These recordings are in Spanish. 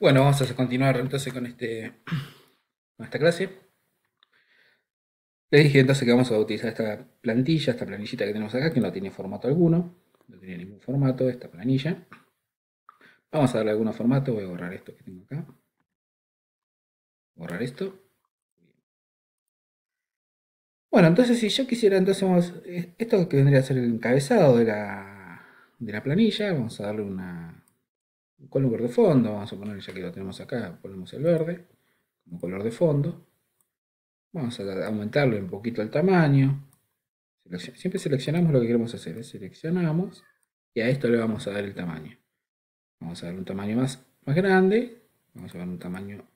Bueno, vamos a continuar entonces con, este, con esta clase. Les dije entonces que vamos a utilizar esta plantilla, esta planillita que tenemos acá, que no tiene formato alguno, no tiene ningún formato esta planilla. Vamos a darle algún formato, voy a borrar esto que tengo acá. Borrar esto. Bueno, entonces si yo quisiera, entonces vamos, eh, esto que vendría a ser el encabezado de la, de la planilla, vamos a darle una, color de fondo, vamos a poner, ya que lo tenemos acá, ponemos el verde como color de fondo. Vamos a aumentarle un poquito el tamaño. Siempre seleccionamos lo que queremos hacer, ¿eh? seleccionamos y a esto le vamos a dar el tamaño. Vamos a dar un tamaño más, más grande, vamos a dar un tamaño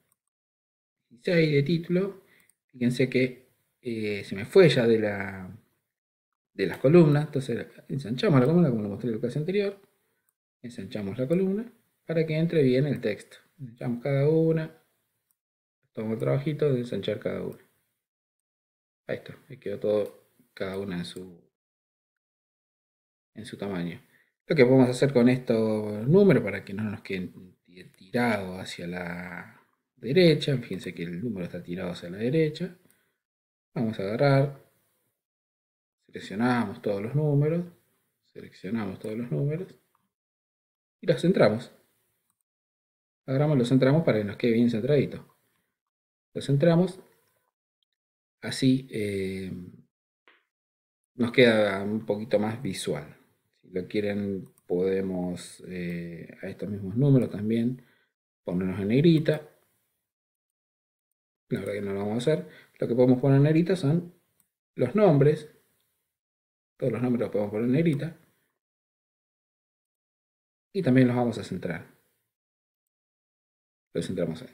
16 de título. Fíjense que eh, se me fue ya de la de las columnas, entonces ensanchamos la columna como lo mostré en la clase anterior, ensanchamos la columna para que entre bien el texto. Ensanchamos cada una, tomo el trabajito de ensanchar cada una. Ahí está, ahí quedó todo, cada una en su, en su tamaño. Lo que podemos hacer con estos números para que no nos queden tirados hacia la derecha, fíjense que el número está tirado hacia la derecha, Vamos a agarrar, seleccionamos todos los números, seleccionamos todos los números y los centramos. Agarramos, los centramos para que nos quede bien centradito. Los centramos, así eh, nos queda un poquito más visual. Si lo quieren, podemos eh, a estos mismos números también ponernos en negrita la verdad que no lo vamos a hacer. Lo que podemos poner en negrita son los nombres. Todos los nombres los podemos poner en negrita. Y también los vamos a centrar. Lo centramos ahí.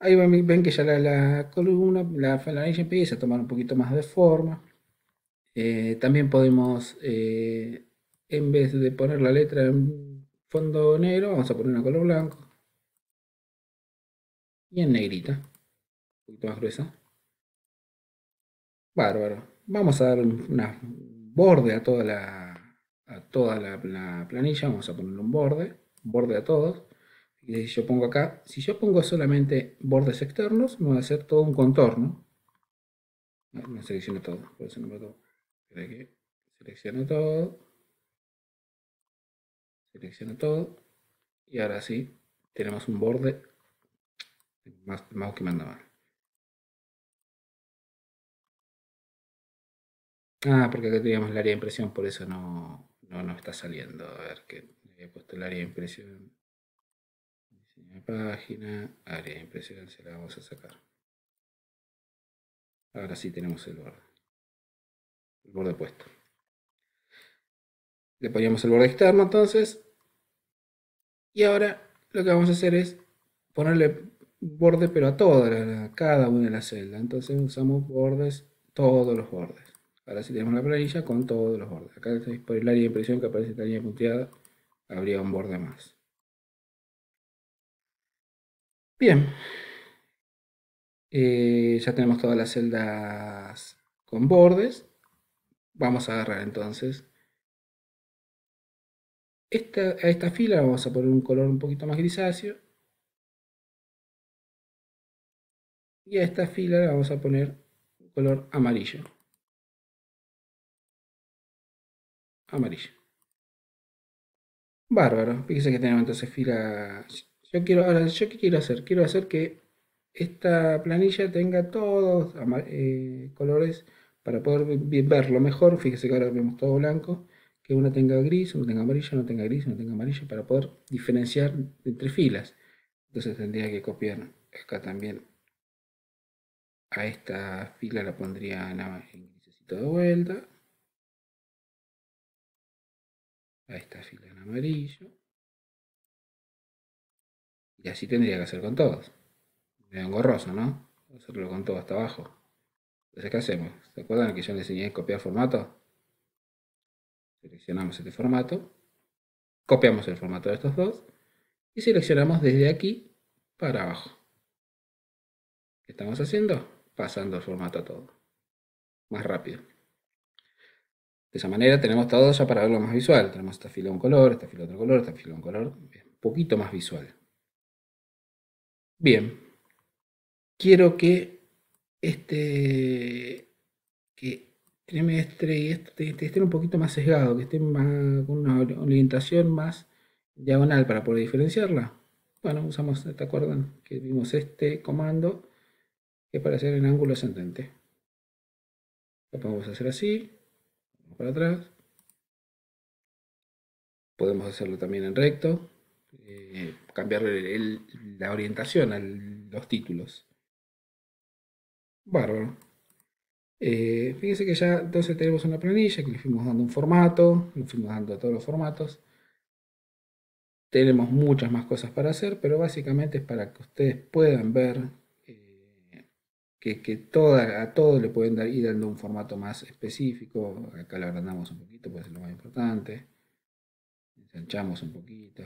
Ahí ven que ya la, columna, la empieza a tomar un poquito más de forma. Eh, también podemos, eh, en vez de poner la letra en fondo negro, vamos a poner una color blanco y en negrita, un poquito más gruesa. Bárbaro. Vamos a dar una borde a toda la, a toda la, planilla, vamos a ponerle un borde, borde a todos. Y si yo pongo acá, si yo pongo solamente bordes externos, me va a hacer todo un contorno. No, selecciono todo, por eso no. Selecciono todo. Selecciono todo. Y ahora sí, tenemos un borde más, más que manda mal. Ah, porque acá teníamos el área de impresión, por eso no, no nos está saliendo. A ver, que he puesto el área de impresión. Diseño de página, área de impresión, se la vamos a sacar. Ahora sí tenemos el borde. El borde puesto. Le poníamos el borde externo entonces. Y ahora lo que vamos a hacer es ponerle borde, pero a toda, cada una de las celdas. Entonces usamos bordes, todos los bordes. Ahora si tenemos la planilla con todos los bordes. Acá por el área de impresión que aparece esta línea punteada, habría un borde más. Bien. Eh, ya tenemos todas las celdas con bordes. Vamos a agarrar entonces esta, a esta fila vamos a poner un color un poquito más grisáceo y a esta fila le vamos a poner color amarillo. Amarillo. Bárbaro. Fíjense que tenemos entonces fila. Yo quiero, ahora, ¿yo qué quiero hacer? Quiero hacer que esta planilla tenga todos eh, colores para poder verlo mejor. Fíjense que ahora vemos todo blanco. Que una tenga gris, una tenga amarillo, no tenga gris, no tenga amarillo, para poder diferenciar entre filas. Entonces tendría que copiar acá también a esta fila la pondría en grisecito de vuelta. A esta fila en amarillo. Y así tendría que hacer con todos. Me engorroso, ¿no? Hacerlo con todo hasta abajo. Entonces, ¿qué hacemos? ¿Se acuerdan que yo les enseñé copiar formato? Seleccionamos este formato. Copiamos el formato de estos dos. Y seleccionamos desde aquí para abajo. ¿Qué estamos haciendo? pasando el formato a todo. Más rápido. De esa manera tenemos todo ya para verlo más visual. Tenemos esta fila un color, esta fila otro color, esta fila un color. poquito más visual. Bien, quiero que este que trimestre y este, este esté un poquito más sesgado, que esté más, con una orientación más diagonal para poder diferenciarla. Bueno, usamos, ¿te acuerdan? Que vimos este comando que para hacer en ángulo ascendente. Lo podemos hacer así, para atrás. Podemos hacerlo también en recto, eh, cambiarle la orientación a los títulos. Bárbaro. Eh, fíjense que ya entonces tenemos una planilla que le fuimos dando un formato, le fuimos dando todos los formatos. Tenemos muchas más cosas para hacer, pero básicamente es para que ustedes puedan ver que, que toda, a todo le pueden dar, ir dando un formato más específico. Acá lo agrandamos un poquito, puede ser lo más importante. Ensanchamos un poquito.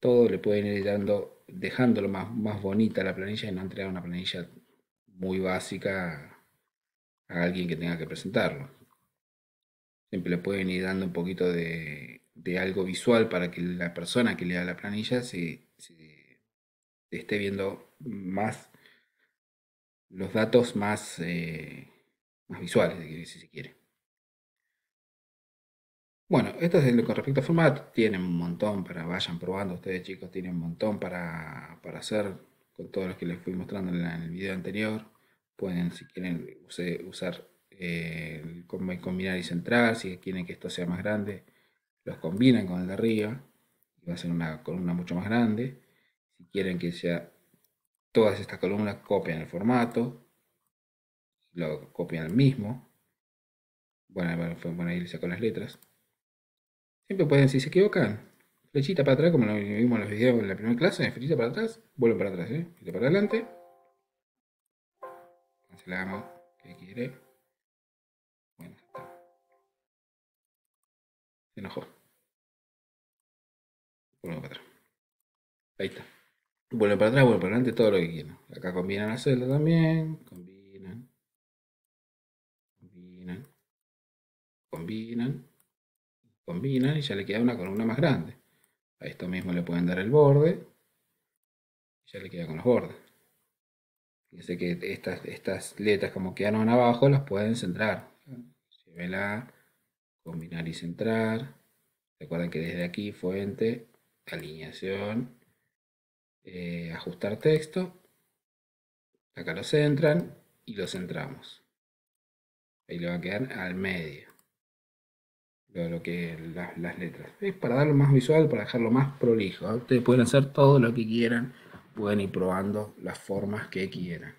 Todo le pueden ir dando, dejándolo más, más bonita la planilla y no entregar una planilla muy básica a alguien que tenga que presentarlo. Siempre le pueden ir dando un poquito de, algo visual para que la persona que lea la planilla se, esté viendo más los datos más, eh, más visuales, si se quiere. Bueno, esto es con respecto al formato. Tienen un montón para, vayan probando ustedes chicos, tienen un montón para, para hacer con todos los que les fui mostrando en, el video anterior. Pueden, si quieren, usar eh, combinar y centrar. Si quieren que esto sea más grande, los combinan con el de arriba va a ser una columna mucho más grande. Si quieren que sea todas estas columnas, copian el formato, lo copian el mismo. Bueno, bueno, ahí les con las letras. Siempre pueden, si se equivocan, flechita para atrás, como lo vimos en los videos en la primera clase, flechita para atrás, vuelven para atrás, ¿eh? flechita para adelante. Cancelamos, ¿qué quiere? Bueno, está. Se enojó. Vuelven para atrás. Ahí está. Vuelven para atrás, vuelven para adelante, todo lo que quieran. Acá combinan la celda también, combinan, combinan, combinan combinan y ya le queda una columna más grande. A esto mismo le pueden dar el borde y ya le queda con los bordes. Fíjense que estas, estas letras como quedaron abajo las pueden centrar. la combinar y centrar. Recuerden que desde aquí fuente, alineación, eh, ajustar texto. Acá lo centran y lo centramos. Ahí le va a quedar al medio lo que las letras. Es para darlo más visual, para dejarlo más prolijo. Ustedes pueden hacer todo lo que quieran, pueden ir probando las formas que quieran.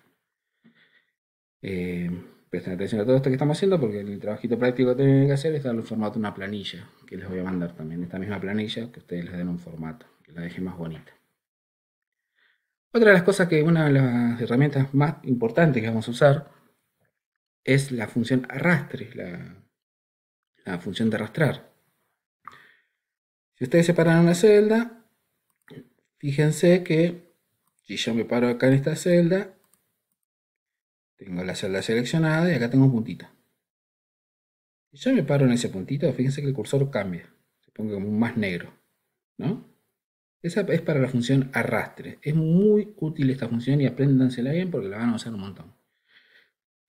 Eh, presten atención a todo esto que estamos haciendo porque el trabajito práctico que tienen que hacer es darle un formato a una planilla, que les voy a mandar también, esta misma planilla, que ustedes les den un formato, que la dejen más bonita. Otra de las cosas que una de las herramientas más importantes que vamos a usar es la función arrastre, la, función de arrastrar. Si ustedes separan una celda, fíjense que si yo me paro acá en esta celda, tengo la celda seleccionada y acá tengo un puntito. Si yo me paro en ese puntito, fíjense que el cursor cambia, se pone como más negro, ¿no? Esa es para la función arrastre. Es muy útil esta función y apréndansela bien porque la van a usar un montón.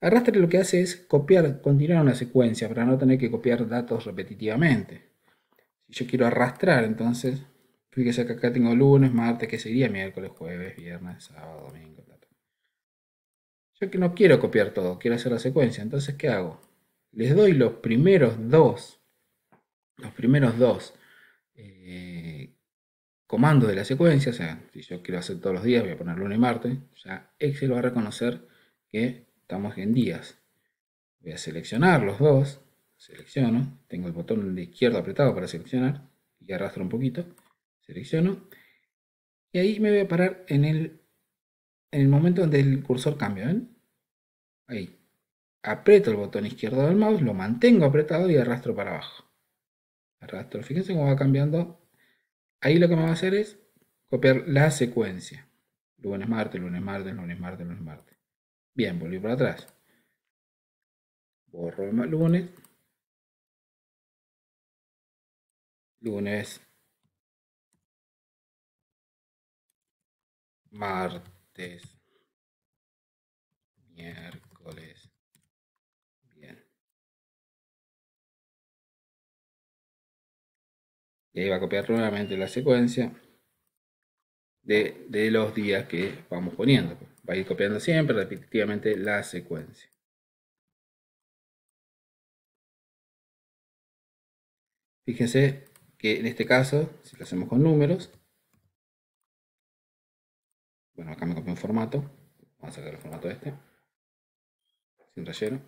Arrastre lo que hace es copiar, continuar una secuencia para no tener que copiar datos repetitivamente. Si yo quiero arrastrar, entonces, fíjese que acá tengo lunes, martes, que sería miércoles, jueves, viernes, sábado, domingo. Yo que no quiero copiar todo, quiero hacer la secuencia. Entonces, ¿qué hago? Les doy los primeros dos, los primeros dos eh, comandos de la secuencia. O sea, si yo quiero hacer todos los días, voy a poner lunes y martes. Ya Excel va a reconocer que estamos en días. Voy a seleccionar los dos, selecciono, tengo el botón de izquierdo apretado para seleccionar y arrastro un poquito, selecciono y ahí me voy a parar en el, en el momento donde el cursor cambia. Ahí. Aprieto el botón izquierdo del mouse, lo mantengo apretado y arrastro para abajo. Arrastro, fíjense cómo va cambiando. Ahí lo que me va a hacer es copiar la secuencia. Lunes, martes, lunes, martes, lunes, martes, lunes, martes. Bien, volví para atrás. Borro el lunes. Lunes. Martes. Miércoles. Y ahí va a copiar nuevamente la secuencia de, de los días que vamos poniendo. Va a ir copiando siempre repetitivamente la secuencia. Fíjense que en este caso, si lo hacemos con números, bueno, acá me copié un formato, vamos a sacar el formato este, sin relleno.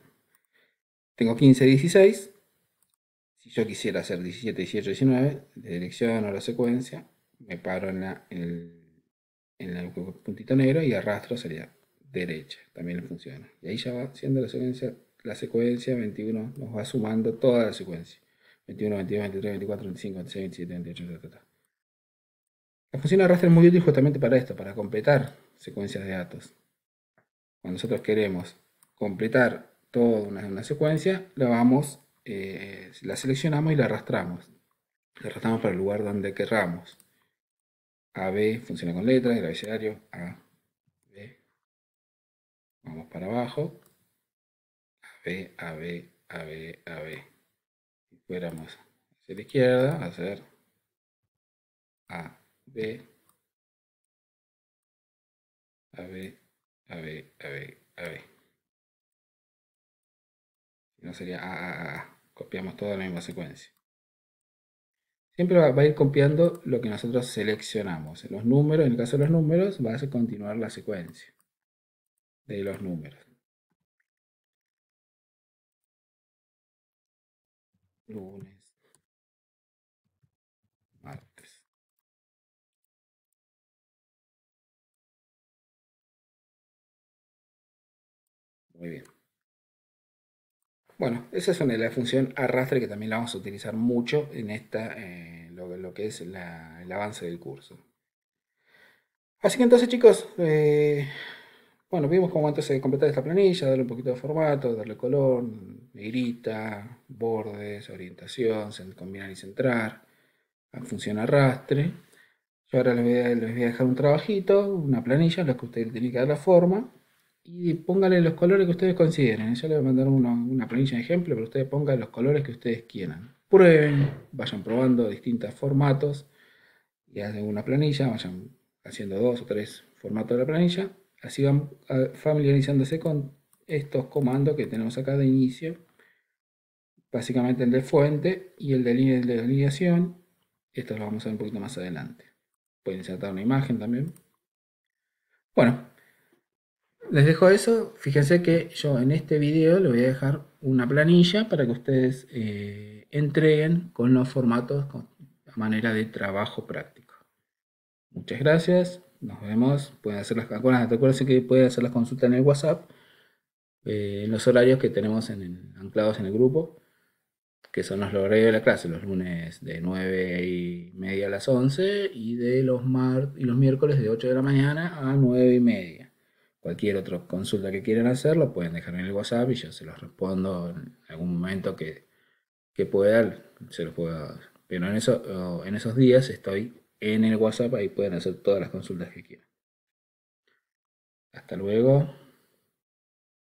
Tengo 15, 16. Si yo quisiera hacer 17, 18, 19, de dirección o la secuencia, me paro en, la, el, en el puntito negro y arrastro sería derecha, también funciona. Y ahí ya va siendo la secuencia, la secuencia 21, nos va sumando toda la secuencia. 21, 22, 23, 24, 25, 26, 27, 28, etc. La función arrastre es muy útil justamente para esto, para completar secuencias de datos. Cuando nosotros queremos completar toda una, secuencia, la vamos, eh, la seleccionamos y la arrastramos. La arrastramos para el lugar donde querramos. AB funciona con letras, el abecedario A, B. Vamos para abajo. AB, AB, AB, AB fuéramos hacia la izquierda, hacer A, B, A, B, A, B, A, B, A, B. Si no sería A, A, A. Copiamos toda la misma secuencia. Siempre va, a ir copiando lo que nosotros seleccionamos. Los números, en el caso de los números, va a continuar la secuencia de los números. lunes, martes. Muy bien. Bueno, esa es la función arrastre que también la vamos a utilizar mucho en esta, eh, lo, que es el avance del curso. Así que entonces chicos, eh, bueno, vimos cómo de completar esta planilla, darle un poquito de formato, darle color, negrita, bordes, orientación, combinar y centrar, función arrastre. Yo ahora les voy, a, les voy, a, dejar un trabajito, una planilla, en la que ustedes tienen que dar la forma y pónganle los colores que ustedes consideren. Yo les voy a mandar una, una planilla de ejemplo, pero ustedes pongan los colores que ustedes quieran. Prueben, vayan probando distintos formatos y hacen una planilla, vayan haciendo dos o tres formatos de la planilla Así van familiarizándose con estos comandos que tenemos acá de inicio. Básicamente el de fuente y el de línea de alineación. Esto lo vamos a ver un poquito más adelante. Pueden insertar una imagen también. Bueno, les dejo eso. Fíjense que yo en este video les voy a dejar una planilla para que ustedes eh, entreguen con los formatos a manera de trabajo práctico. Muchas gracias. Nos vemos. Pueden hacer las Acuérdense que pueden hacer las consultas en el WhatsApp. Eh, en los horarios que tenemos en anclados en el grupo. Que son los horarios de la clase. Los lunes de 9 y media a las 11. Y de los, y los miércoles de 8 de la mañana a 9 y media. Cualquier otra consulta que quieran hacer lo pueden dejar en el WhatsApp y yo se los respondo en algún momento que, que pueda. Se los puedo, pero en, eso, en esos días estoy en el WhatsApp, ahí pueden hacer todas las consultas que quieran. Hasta luego.